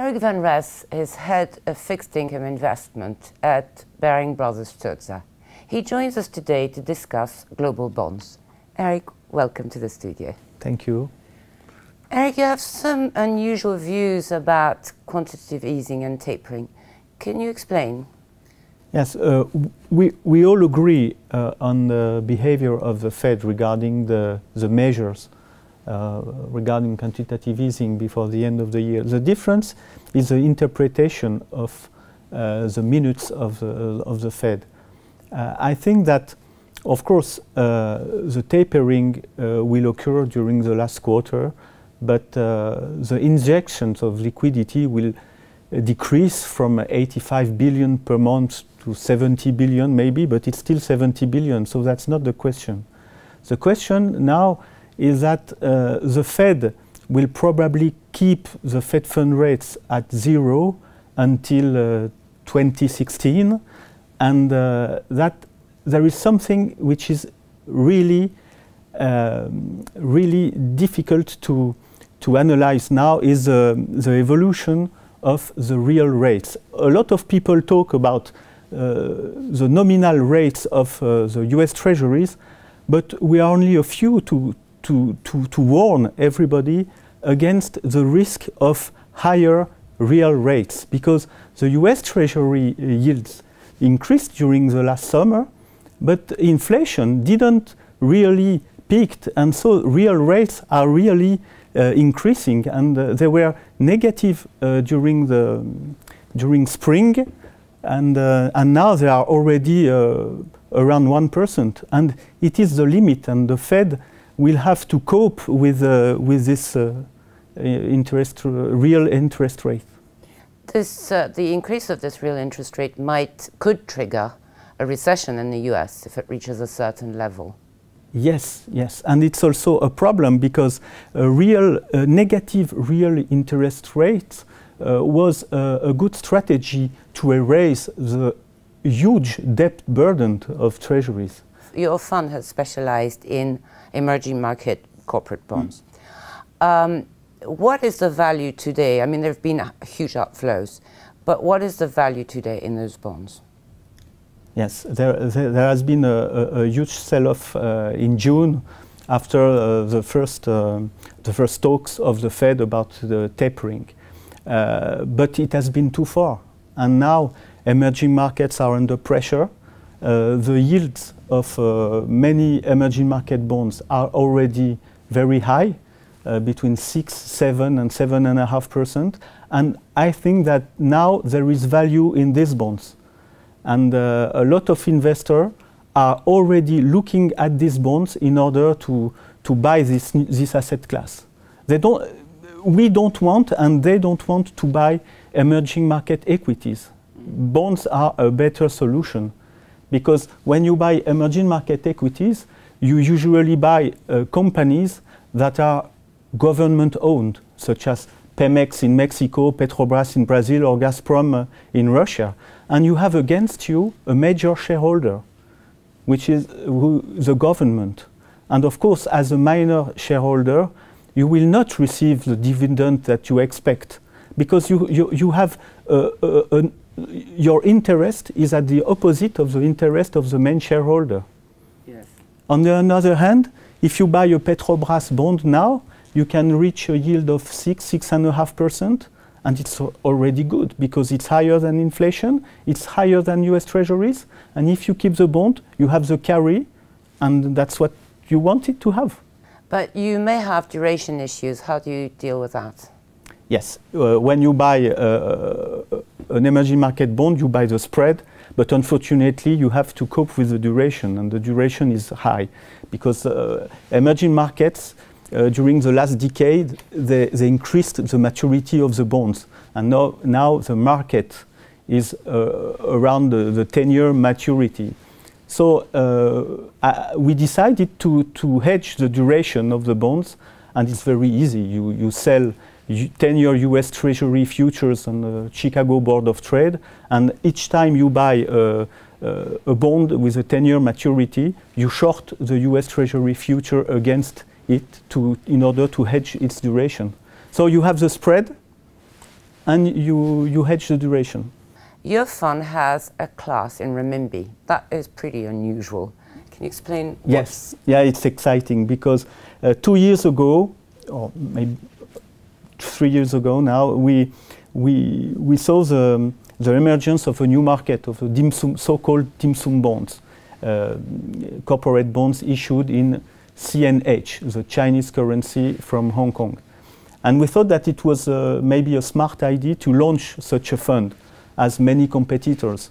Eric Vanraes is head of fixed income investment at Baring Brothers Sturdza. He joins us today to discuss global bonds. Eric, welcome to the studio. Thank you. Eric, you have some unusual views about quantitative easing and tapering. Can you explain? Yes, uh, we, we all agree uh, on the behavior of the Fed regarding the, the measures regarding quantitative easing before the end of the year. The difference is the interpretation of uh, the minutes of the, of the Fed. Uh, I think that, of course, uh, the tapering will occur during the last quarter, but the injections of liquidity will decrease from 85 billion per month to 70 billion maybe, but it's still 70 billion, so that's not the question. The question now is that uh, the Fed will probably keep the Fed fund rates at zero until uh, 2016, and uh, that there is something which is really, um, really difficult to to analyze now is uh, the evolution of the real rates. A lot of people talk about uh, the nominal rates of uh, the US treasuries, but we are only a few to, to, to, to warn everybody against the risk of higher real rates because the US Treasury yields increased during the last summer, but inflation didn't really peaked, and so real rates are really uh, increasing, and uh, they were negative uh, during the during spring, and, uh, and now they are already uh, around 1%. And it is the limit, and the Fed will have to cope with, uh, with this interest, real interest rate. This, the increase of this real interest rate might, could trigger a recession in the US if it reaches a certain level. Yes, yes, and it's also a problem because a real a negative real interest rate uh, was a good strategy to erase the huge debt burden of treasuries. Your fund has specialized in emerging market corporate bonds. Mm. Um, what is the value today? I mean, there have been huge outflows, but what is the value today in those bonds? Yes, there, there, there has been a, a, a huge sell-off uh, in June after uh, the first uh, the first talks of the Fed about the tapering. Uh, but it has been too far. And now emerging markets are under pressure. Uh, the yields of uh, many emerging market bonds are already very high, between 6, 7 and 7.5%. And I think that now there is value in these bonds. And uh, a lot of investors are already looking at these bonds in order to, to buy this, this asset class. They don't, we don't want and they don't want to buy emerging market equities. Bonds are a better solution because when you buy emerging market equities, you usually buy uh, companies that are government owned, such as Pemex in Mexico, Petrobras in Brazil, or Gazprom uh, in Russia. And you have against you a major shareholder, which is uh, the government. And of course, as a minor shareholder, you will not receive the dividend that you expect because you, you, you have uh, uh, your interest is at the opposite of the interest of the main shareholder. Yes. On the other hand, if you buy a Petrobras bond now, you can reach a yield of six, six and a half percent, and it's already good because it's higher than inflation, it's higher than US treasuries, and if you keep the bond, you have the carry, and that's what you wanted to have. But you may have duration issues. How do you deal with that? Yes. Uh, when you buy uh, uh, an emerging market bond, you buy the spread, but unfortunately, you have to cope with the duration, and the duration is high because uh, emerging markets. Uh, during the last decade, they, they, increased the maturity of the bonds, and now, now the market is uh, around the, the 10-year maturity. So uh, we decided to, to hedge the duration of the bonds, and it's very easy. You, you sell 10-year US Treasury futures on the Chicago Board of Trade, and each time you buy a, a bond with a 10-year maturity, you short the US Treasury future against it to, in order to hedge its duration. So you have the spread, and you, you hedge the duration. Your fund has a class in renminbi. That is pretty unusual. Can you explain? Yes, yeah, it's exciting because uh, two years ago, or maybe three years ago now, we, we, we saw the, the emergence of a new market of the so-called dim sum bonds, uh, corporate bonds issued in CNH, the Chinese currency from Hong Kong. And we thought that it was uh, maybe a smart idea to launch such a fund as many competitors.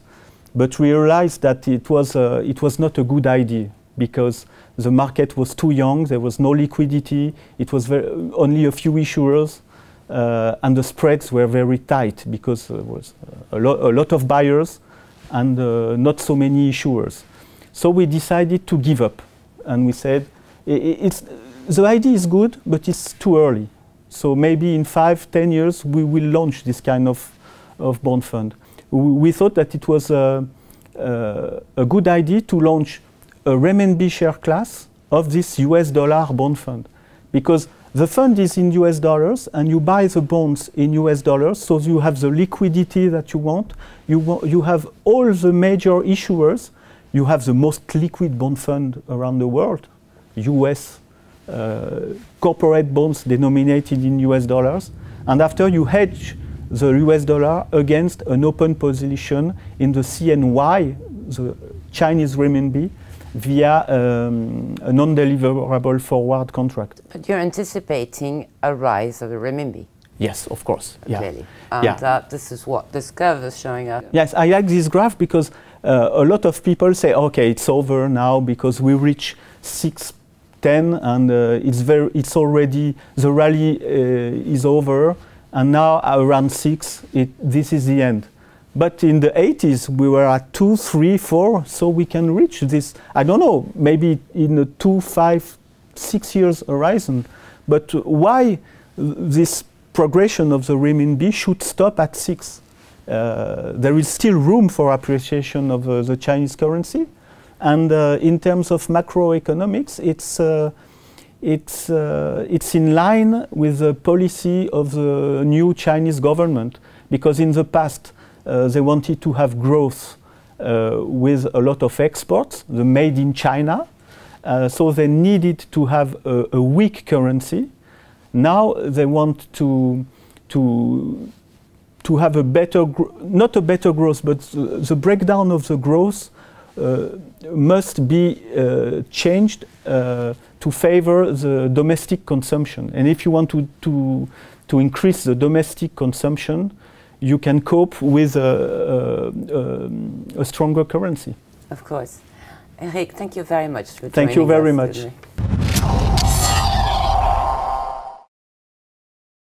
But we realized that it was, uh, it was not a good idea because the market was too young, there was no liquidity, it was only a few issuers, and the spreads were very tight because there was a, lo a lot of buyers and uh, not so many issuers. So we decided to give up and we said, it's, the idea is good, but it's too early. So maybe in five, ten years, we will launch this kind of, of bond fund. We, we thought that it was a, a, a, good idea to launch a renminbi share class of this US dollar bond fund. Because the fund is in US dollars and you buy the bonds in US dollars, so you have the liquidity that you want. You, wa you have all the major issuers. You have the most liquid bond fund around the world, US uh, corporate bonds denominated in US dollars. And after you hedge the US dollar against an open position in the CNY, the Chinese renminbi, via um, a non-deliverable forward contract. But you're anticipating a rise of the renminbi. Yes, of course. Clearly. Yeah. And yeah. Uh, this is what this curve is showing us. Yes, I like this graph because uh, a lot of people say, okay, it's over now because we reach 610 and uh, it's very it's already the rally uh, is over and now around 6 it, this is the end but in the 80s we were at 2 3 4 so we can reach this i don't know maybe in a 2 5 6 years horizon. But why this progression of the renminbi should stop at 6 uh, there is still room for appreciation of uh, the chinese currency. And uh, in terms of macroeconomics, it's, uh, it's, uh, it's in line with the policy of the new Chinese government. Because in the past they wanted to have growth with a lot of exports, the made in China, uh, so they needed to have a, a, weak currency. Now they want to to to have a better, not a better growth, but the, the breakdown of the growth uh, must be uh, changed uh, to favor the domestic consumption. And if you want to, to, to increase the domestic consumption, you can cope with a, a, a stronger currency. Of course. Eric, thank you very much. thank you very much.